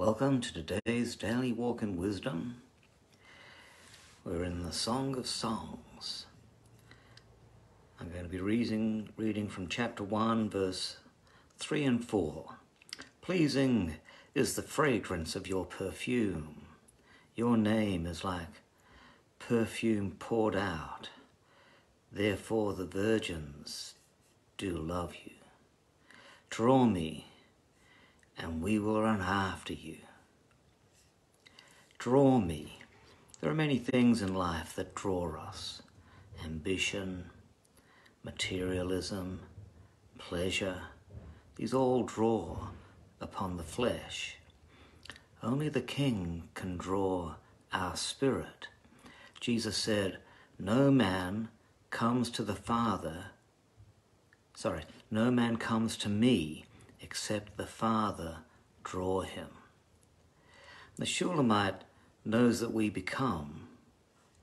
Welcome to today's Daily Walk in Wisdom. We're in the Song of Songs. I'm going to be reading, reading from chapter 1, verse 3 and 4. Pleasing is the fragrance of your perfume. Your name is like perfume poured out. Therefore, the virgins do love you. Draw me and we will run after you. Draw me. There are many things in life that draw us ambition, materialism, pleasure. These all draw upon the flesh. Only the King can draw our spirit. Jesus said, No man comes to the Father, sorry, no man comes to me except the Father draw him. The Shulamite knows that we become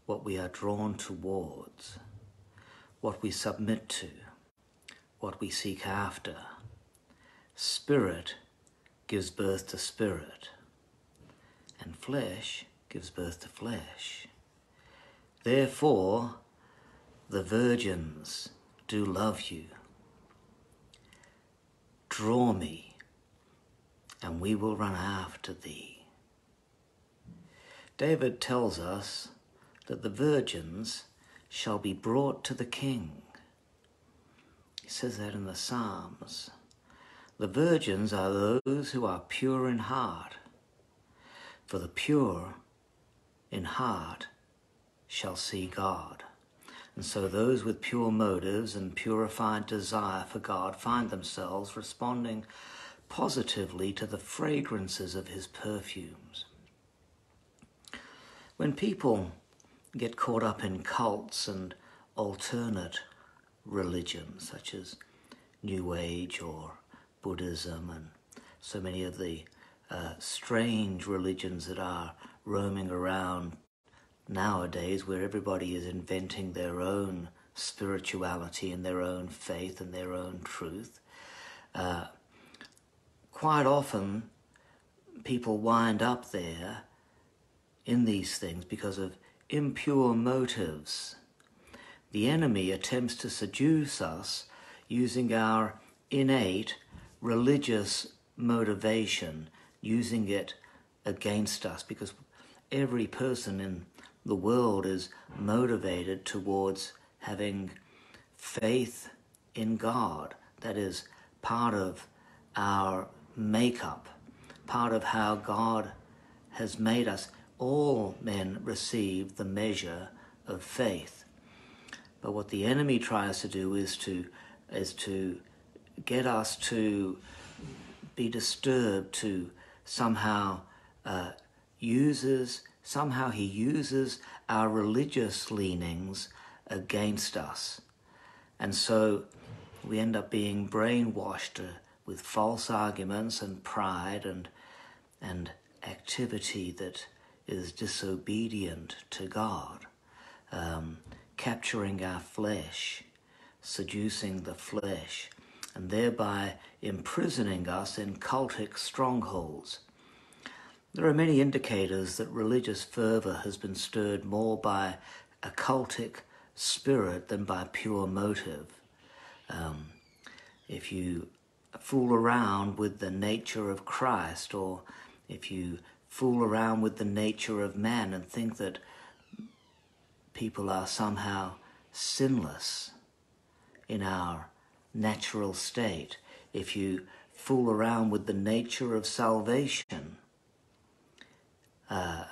what we are drawn towards, what we submit to, what we seek after. Spirit gives birth to spirit, and flesh gives birth to flesh. Therefore, the virgins do love you. Draw me, and we will run after thee. David tells us that the virgins shall be brought to the king. He says that in the Psalms. The virgins are those who are pure in heart, for the pure in heart shall see God. And so those with pure motives and purified desire for God find themselves responding positively to the fragrances of his perfumes. When people get caught up in cults and alternate religions, such as New Age or Buddhism, and so many of the uh, strange religions that are roaming around nowadays where everybody is inventing their own spirituality and their own faith and their own truth. Uh, quite often, people wind up there in these things because of impure motives. The enemy attempts to seduce us using our innate religious motivation, using it against us because every person in the world is motivated towards having faith in God. That is part of our makeup, part of how God has made us. All men receive the measure of faith. But what the enemy tries to do is to is to get us to be disturbed, to somehow uh, uses somehow he uses our religious leanings against us. And so we end up being brainwashed uh, with false arguments and pride and, and activity that is disobedient to God, um, capturing our flesh, seducing the flesh, and thereby imprisoning us in cultic strongholds there are many indicators that religious fervour has been stirred more by a cultic spirit than by pure motive. Um, if you fool around with the nature of Christ, or if you fool around with the nature of man and think that people are somehow sinless in our natural state, if you fool around with the nature of salvation, uh,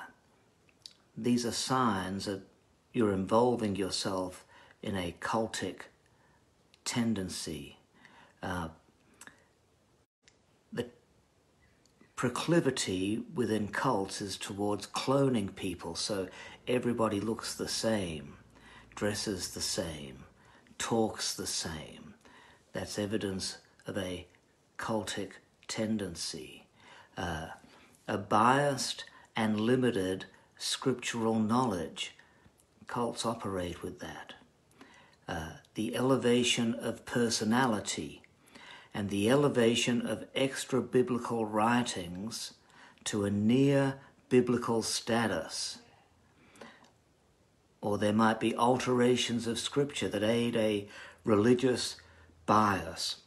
these are signs that you're involving yourself in a cultic tendency. Uh, the proclivity within cults is towards cloning people, so everybody looks the same, dresses the same, talks the same. That's evidence of a cultic tendency. Uh, a biased and limited scriptural knowledge. Cults operate with that. Uh, the elevation of personality and the elevation of extra biblical writings to a near biblical status. Or there might be alterations of Scripture that aid a religious bias,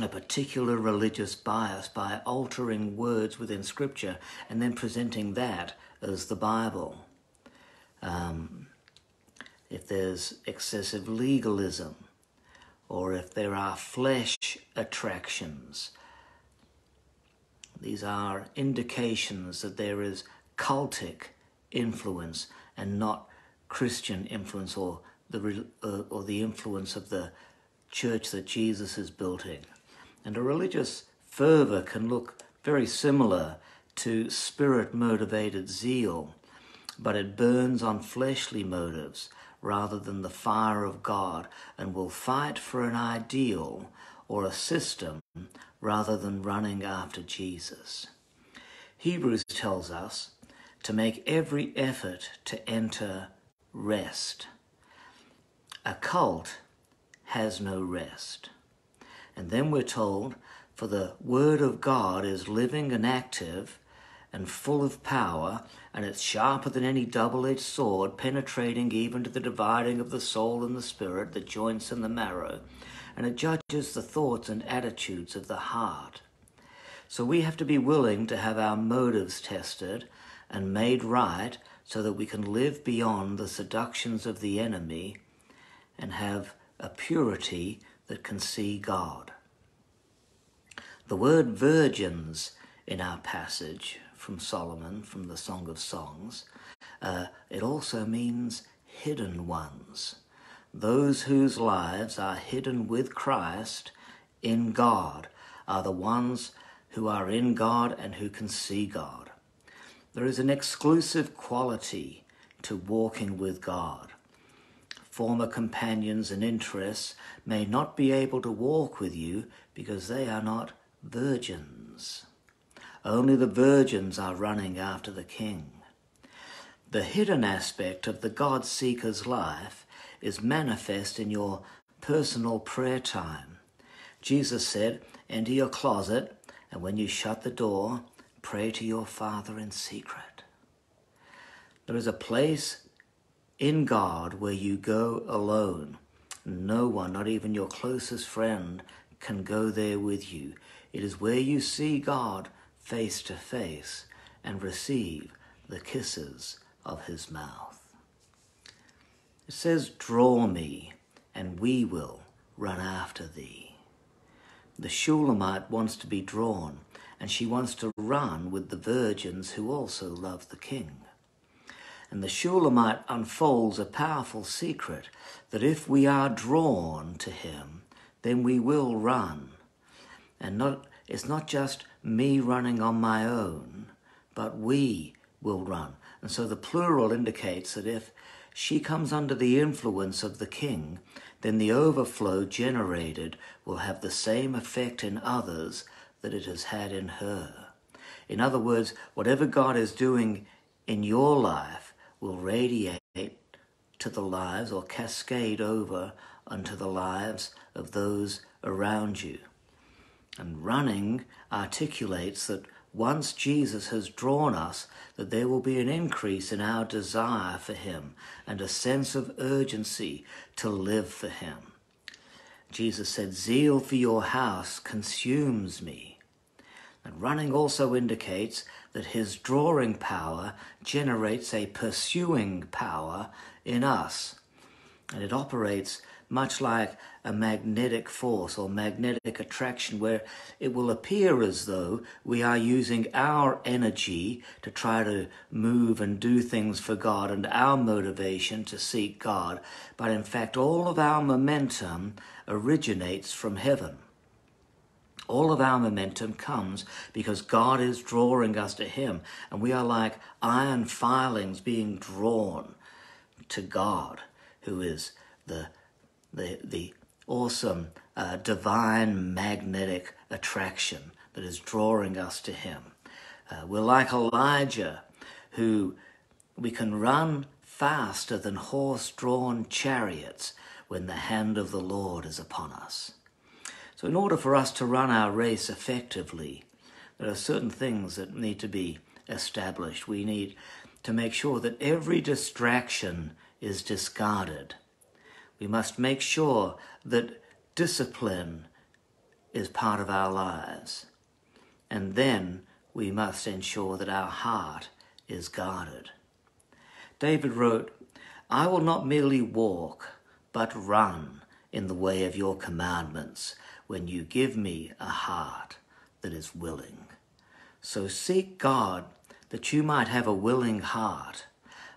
a particular religious bias by altering words within Scripture and then presenting that as the Bible. Um, if there's excessive legalism, or if there are flesh attractions, these are indications that there is cultic influence and not Christian influence or the, uh, or the influence of the church that Jesus is building. And a religious fervor can look very similar to spirit motivated zeal, but it burns on fleshly motives rather than the fire of God and will fight for an ideal or a system rather than running after Jesus. Hebrews tells us to make every effort to enter rest. A cult has no rest. And then we're told, for the Word of God is living and active and full of power, and it's sharper than any double edged sword, penetrating even to the dividing of the soul and the spirit, the joints and the marrow, and it judges the thoughts and attitudes of the heart. So we have to be willing to have our motives tested and made right so that we can live beyond the seductions of the enemy and have a purity that can see God. The word virgins in our passage from Solomon, from the Song of Songs, uh, it also means hidden ones those whose lives are hidden with Christ in God are the ones who are in God and who can see God. There is an exclusive quality to walking with God. Former companions and interests may not be able to walk with you because they are not virgins. Only the virgins are running after the King. The hidden aspect of the God seeker's life is manifest in your personal prayer time. Jesus said, Enter your closet, and when you shut the door, pray to your Father in secret. There is a place in God where you go alone. No one, not even your closest friend, can go there with you. It is where you see God face to face and receive the kisses of his mouth. It says, Draw me, and we will run after thee. The Shulamite wants to be drawn, and she wants to run with the virgins who also love the king. And the Shulamite unfolds a powerful secret that if we are drawn to him, then we will run. And not, it's not just me running on my own, but we will run. And so the plural indicates that if she comes under the influence of the king, then the overflow generated will have the same effect in others that it has had in her. In other words, whatever God is doing in your life will radiate to the lives or cascade over unto the lives of those around you. And running articulates that once Jesus has drawn us, that there will be an increase in our desire for Him and a sense of urgency to live for Him. Jesus said, Zeal for your house consumes me. And running also indicates that His drawing power generates a pursuing power in us. And it operates much like a magnetic force or magnetic attraction, where it will appear as though we are using our energy to try to move and do things for God and our motivation to seek God. But in fact, all of our momentum originates from heaven. All of our momentum comes because God is drawing us to Him, and we are like iron filings being drawn to God, who is the the, the awesome uh, divine magnetic attraction that is drawing us to Him. Uh, we're like Elijah, who we can run faster than horse drawn chariots when the hand of the Lord is upon us. So, in order for us to run our race effectively, There are certain things that need to be established. We need to make sure that every distraction is discarded. We must make sure that discipline is part of our lives. And then we must ensure that our heart is guarded. David wrote, I will not merely walk, but run in the way of your commandments when you give me a heart that is willing. So seek God that you might have a willing heart,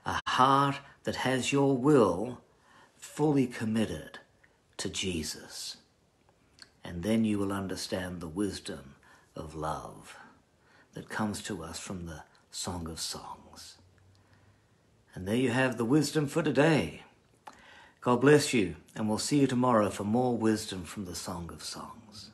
a heart that has your will fully committed to Jesus. And then you will understand the wisdom of love that comes to us from the Song of Songs. And there you have the wisdom for today. God bless you, and we'll see you tomorrow for more wisdom from the Song of Songs.